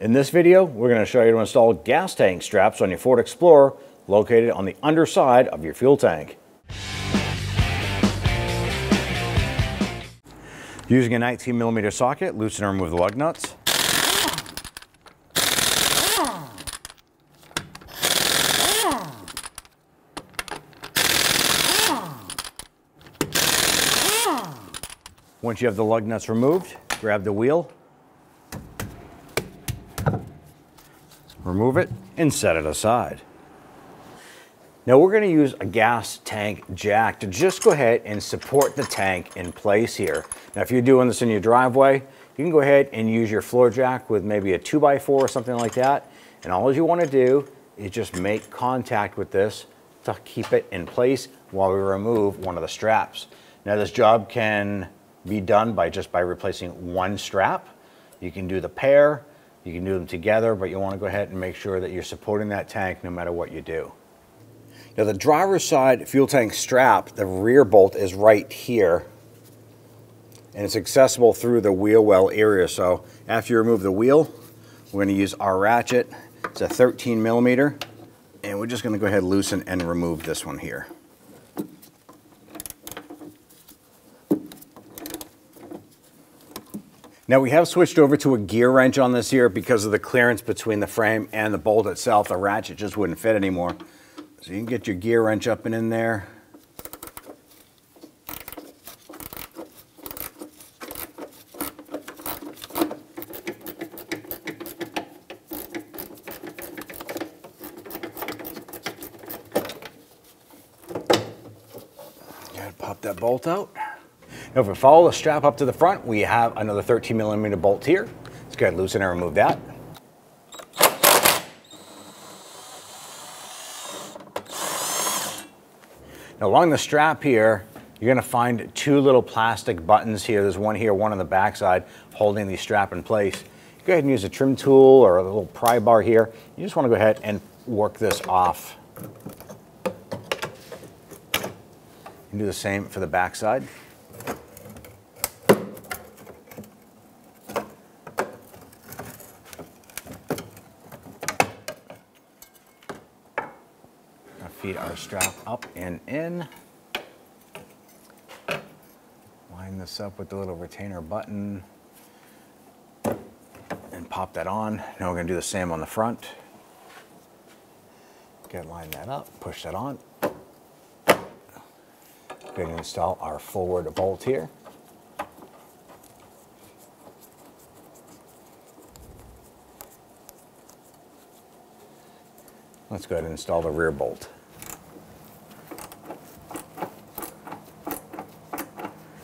In this video, we're going to show you to install gas tank straps on your Ford Explorer located on the underside of your fuel tank. Using a 19 millimeter socket, loosen and remove the lug nuts. Once you have the lug nuts removed, grab the wheel, remove it, and set it aside. Now we're going to use a gas tank jack to just go ahead and support the tank in place here. Now if you're doing this in your driveway, you can go ahead and use your floor jack with maybe a 2x4 or something like that. And all you want to do is just make contact with this to keep it in place while we remove one of the straps. Now this job can be done by just by replacing one strap. You can do the pair, you can do them together, but you want to go ahead and make sure that you're supporting that tank no matter what you do. Now the driver's side fuel tank strap, the rear bolt is right here and it's accessible through the wheel well area. So after you remove the wheel, we're going to use our ratchet. It's a 13 millimeter and we're just going to go ahead loosen and remove this one here. Now we have switched over to a gear wrench on this here because of the clearance between the frame and the bolt itself. The ratchet just wouldn't fit anymore. So you can get your gear wrench up and in there. Gotta pop that bolt out. Now if we follow the strap up to the front, we have another 13 millimeter bolt here. Let's go ahead and loosen and remove that. Now along the strap here, you're gonna find two little plastic buttons here. There's one here, one on the backside, holding the strap in place. Go ahead and use a trim tool or a little pry bar here. You just wanna go ahead and work this off. And do the same for the backside. Feed our strap up and in. Line this up with the little retainer button and pop that on. Now we're gonna do the same on the front. Get line that up, push that on. Going to install our forward bolt here. Let's go ahead and install the rear bolt.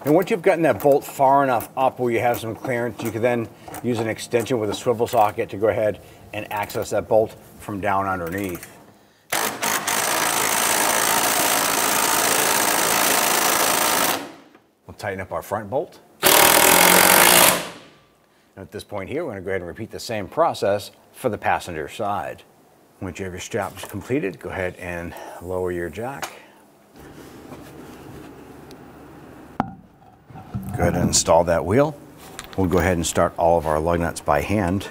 And once you've gotten that bolt far enough up where you have some clearance, you can then use an extension with a swivel socket to go ahead and access that bolt from down underneath. We'll tighten up our front bolt. And at this point here, we're to go ahead and repeat the same process for the passenger side. Once you have your straps completed, go ahead and lower your jack. Go ahead and install that wheel. We'll go ahead and start all of our lug nuts by hand.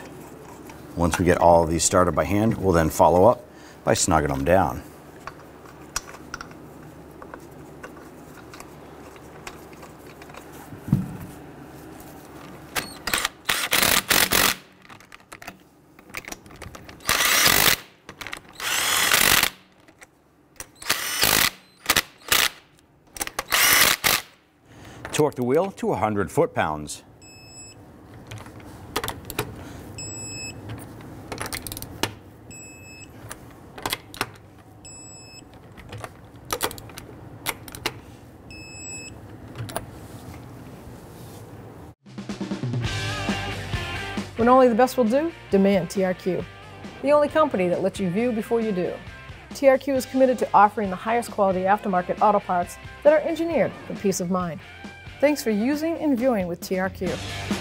Once we get all of these started by hand, we'll then follow up by snugging them down. Torque the wheel to 100 foot-pounds. When only the best will do, demand TRQ. The only company that lets you view before you do. TRQ is committed to offering the highest quality aftermarket auto parts that are engineered for peace of mind. Thanks for using and viewing with TRQ.